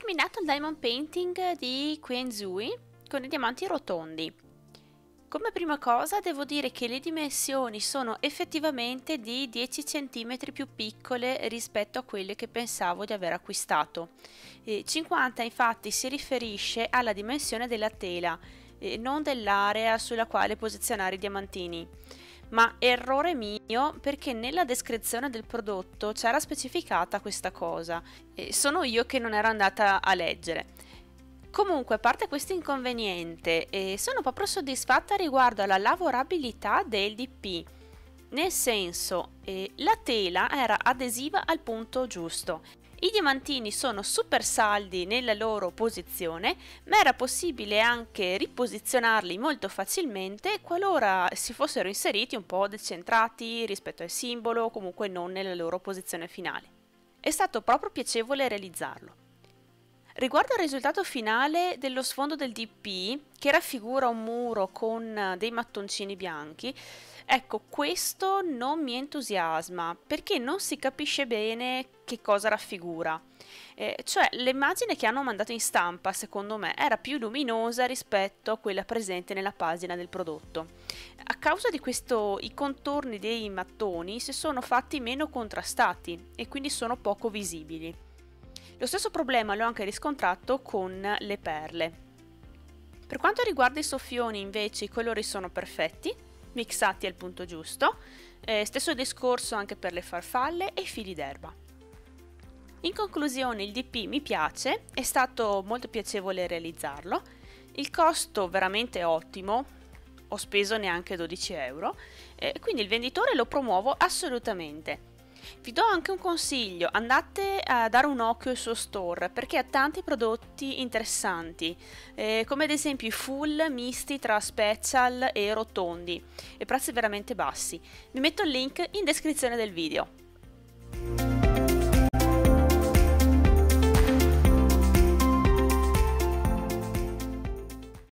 terminato il diamond painting di Queen Zui con i diamanti rotondi. Come prima cosa devo dire che le dimensioni sono effettivamente di 10 cm più piccole rispetto a quelle che pensavo di aver acquistato. Eh, 50 infatti si riferisce alla dimensione della tela, non dell'area sulla quale posizionare i diamantini ma errore mio perché nella descrizione del prodotto c'era specificata questa cosa e sono io che non ero andata a leggere. Comunque, a parte questo inconveniente, eh, sono proprio soddisfatta riguardo alla lavorabilità del DP. Nel senso, eh, la tela era adesiva al punto giusto i diamantini sono super saldi nella loro posizione, ma era possibile anche riposizionarli molto facilmente qualora si fossero inseriti un po' decentrati rispetto al simbolo o comunque non nella loro posizione finale. È stato proprio piacevole realizzarlo. Riguardo al risultato finale dello sfondo del DP, che raffigura un muro con dei mattoncini bianchi, Ecco, questo non mi entusiasma perché non si capisce bene che cosa raffigura. Eh, cioè, l'immagine che hanno mandato in stampa, secondo me, era più luminosa rispetto a quella presente nella pagina del prodotto. A causa di questo, i contorni dei mattoni si sono fatti meno contrastati e quindi sono poco visibili. Lo stesso problema l'ho anche riscontrato con le perle. Per quanto riguarda i soffioni, invece, i colori sono perfetti, mixati al punto giusto, eh, stesso discorso anche per le farfalle e i fili d'erba. In conclusione il DP mi piace, è stato molto piacevole realizzarlo, il costo veramente ottimo, ho speso neanche 12 euro, eh, quindi il venditore lo promuovo assolutamente. Vi do anche un consiglio, andate a dare un occhio al suo store perché ha tanti prodotti interessanti, eh, come ad esempio i full misti tra special e rotondi e prezzi veramente bassi. Vi metto il link in descrizione del video.